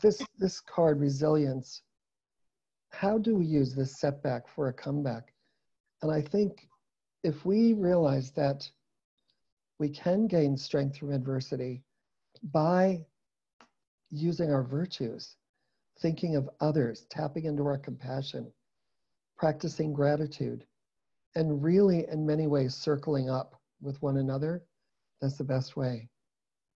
This, this card, resilience, how do we use this setback for a comeback? And I think if we realize that we can gain strength from adversity by using our virtues, thinking of others, tapping into our compassion, practicing gratitude, and really, in many ways, circling up with one another, that's the best way.